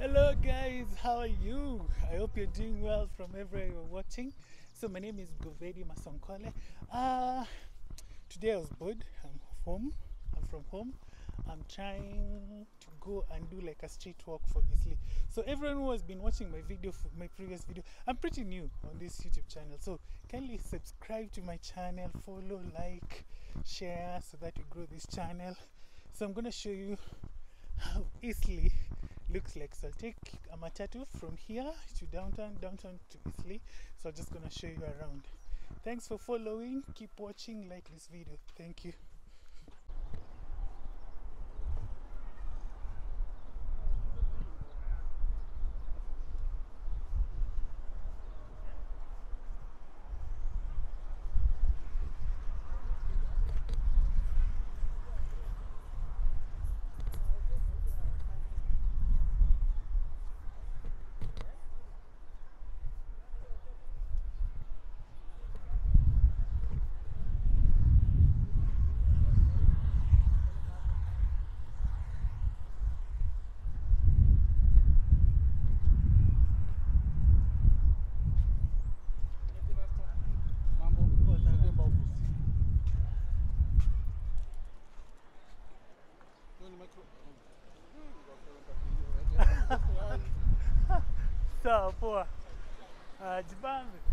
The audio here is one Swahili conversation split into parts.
Hello guys, how are you? I hope you're doing well from everywhere you're watching. So my name is Govedi Masonkole. Uh, today I was bored. I'm home. I'm from home. I'm trying to go and do like a street walk for Isli. So everyone who has been watching my video, my previous video, I'm pretty new on this YouTube channel. So kindly subscribe to my channel, follow, like, share, so that you grow this channel. So I'm gonna show you how Isli looks like. So I'll take a matatu from here to downtown, downtown to Isli. So I'm just gonna show you around. Thanks for following. Keep watching, like this video. Thank you. tá pô. Ah, de bambi.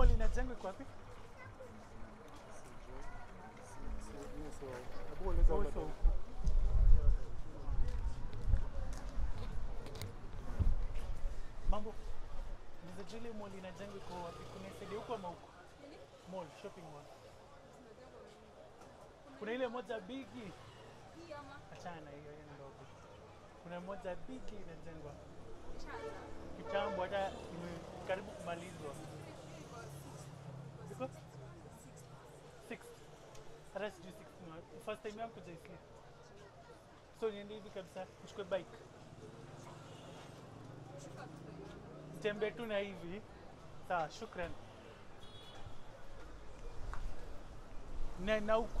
Mall inajengwa iko wapi? Mambo Mzee Julie mall inajengwa iko wapi? Kuna side huko ama huko? Mall, shopping mall. Kuna ile moja bigi. Achana na hiyo hiyo ndogo. Kuna moja bigi inajengwa kitambo, hata karibu kumalizwa. Ni wapi. First time yangu kuja Isli. So niende hivi kabisa, nichukue bike. Tembee tu na hivi. Sawa, shukran. Na na huku.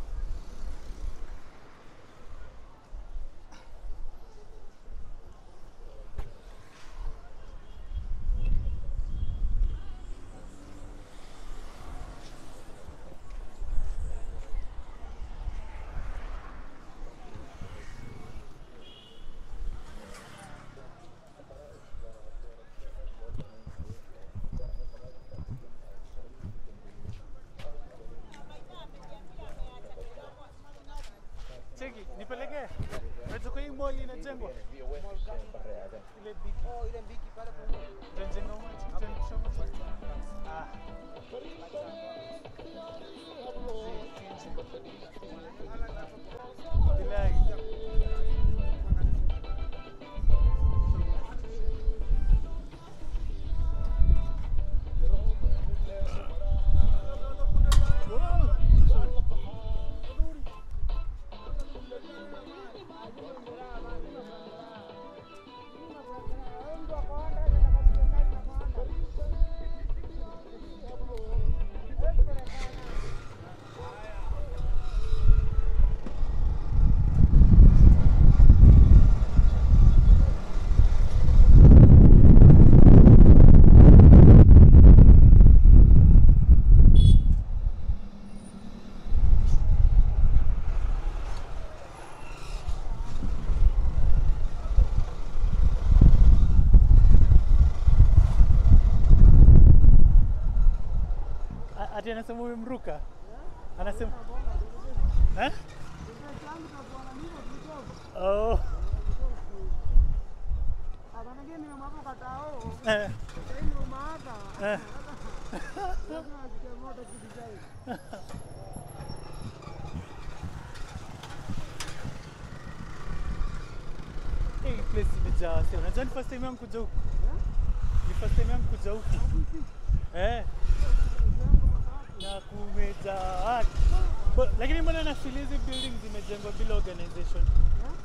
Mall inajengwa A- Ati anasema umemruka? Anasema eh? Oh. Eh. Eh. Hii place imejaa wasee. Unajua ni first time yangu kuja huku? Ni first time yangu kuja huku. Eh. Na kumejaa Lakini mbona nafili hizi building zimejengwa bila organization?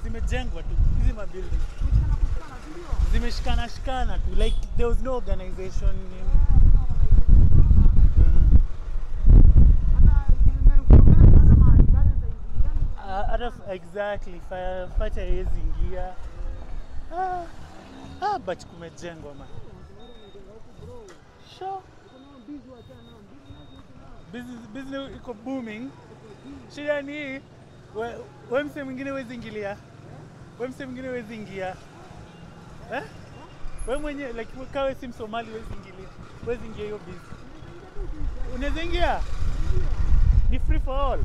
Zimejengwa tu hizi mabuilding. Zimeshikana shikana tu like there was no organization. Ah, hata f- exactly firefighter haiwezi ingia. Ah, ah, but kumejengwa man. Sure. Business, iko booming. Shida ni hii, we, we mse mwingine wezi ingilia, we mse mwingine wezi ingia eh? We mwenye like kawe si Msomali wezi ingilia, wezi ingia hiyo business. Unaweza ingia, ni free for all.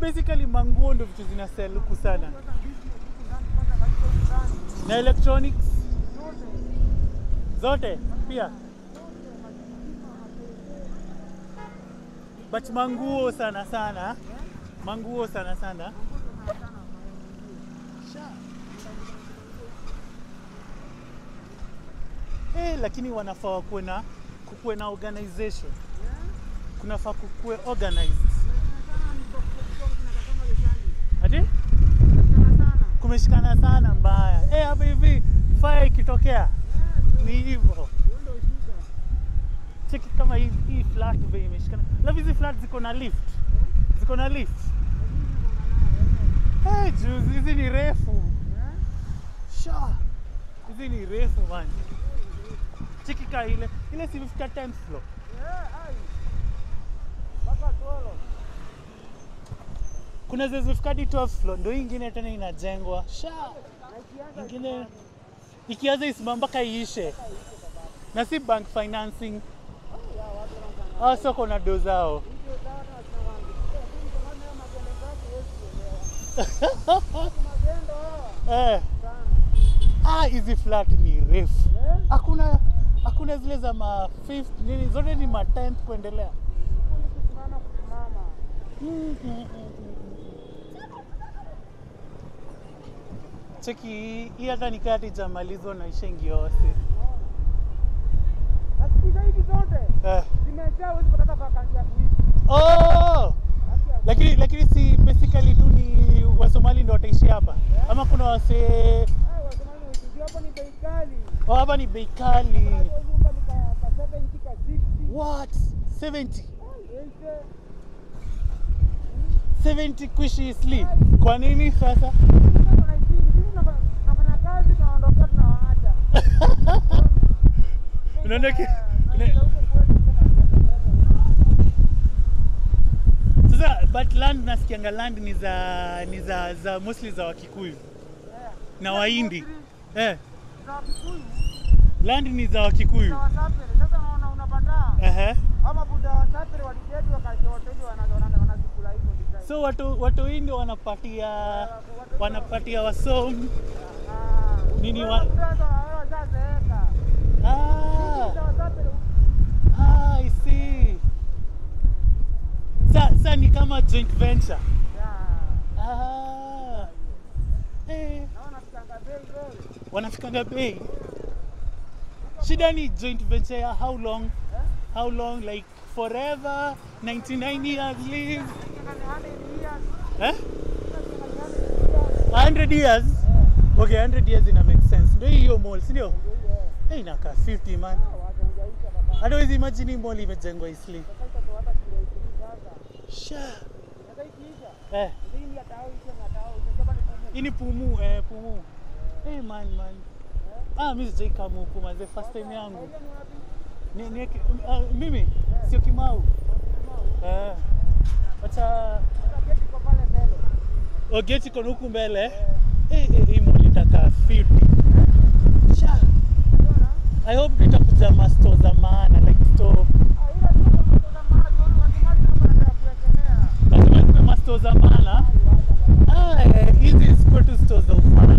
Basically manguo ndo vitu zina sell huku sana. Na electronics? Zote pia, but manguo sana sana, manguo sana sana. Eh, lakini wanafaa wakuwe na kukuwe na organization, kunafaa kukuwe organized. tumeshikana sana mbaya. Eh, hapa hivi fire ikitokea ni hivyo. Cheki kama hii hii flat bei imeshikana. Lafu hizi flat ziko na lift. Ziko na lift. Eh, hey, juzi hizi ni refu. Sha. Hizi ni refu bana. Cheki ka ile ile si 50 times floor. Yeah, ai. Baka 12 kuna zezifkadi 12 floor. Ndo ingine tena inajengwa. Sha! Ingine ikianza isimama mpaka iishe. Na si bank financing. Ah, Au soko na do zao. Eh. Ah, hizi flat ni refu, hakuna hakuna zile za ma fifth nini, zote ni ma tenth kuendelea. mm -hmm, mm. mm, mm. Cheki hii- hata nikati jamalizo na ishaingia wasi. Eh. Oh! Lakini lakini si basically tu ni Wasomali ndio wataishi hapa yeah. ama kuna wasee oh, hapa ni bei kali. What? 70 70 kuishi Eastleigh. Kwa nini sasa? Unaona ki- una- Sasa but land nasikianga land ni za ni za, za mostly za Wakikuyu. Yeah. na Wahindi. Eh, land ni za wakikuyu. So watu watu hindi wanapatia wanapatia wasom Ah, Nini wa-. Ah, I see. Sa, sa ni kama joint venture Yeah. ah. eh. Wanafikanga bei shida ni joint venture ya how long Eh? how long like forever 99 years live Kama ni 100 years, eh? kama ni 100 years. 100 years okay 100 years ina make sense ndio hiyo mall si ndio hey, inakaa 50 man. Hawajaangaika baba. hata wezi imagine mall imejengwa Eastleigh Sasa itakuwa hata kilo 20 sasa. sha. Eh. Hii ya tao hizo na tao hizo kama ni kumu. hii ni pumu eh pumu. Hey man man. Ah mimi sijai kama huku manze first time yangu. Ni ni, uh, mimi? Sio Kimau. Eh. Acha ogeti kono huku mbele. Eh eh itakaa 50 sha Unaona? I hope nitakuja masto za maana like store lazima zikuwe masto za maana hizi zikuwe tu za ufana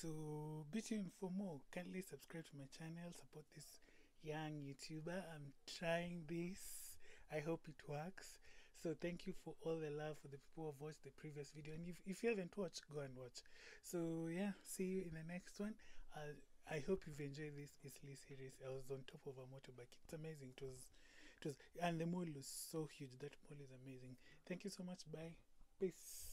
so be tuned for more kindly subscribe to my channel support this young youtuber. I'm trying this. I hope it works. So thank you for all the love for the people who have watched the previous video. And if, if you haven't watched go and watch. So yeah see you in the next one. Uh, i hope you've enjoyed this Isli series. I was on top of a motorbike. It's amazing. It was it was and the mall was so huge. That mall is amazing. Thank you so much. Bye. Peace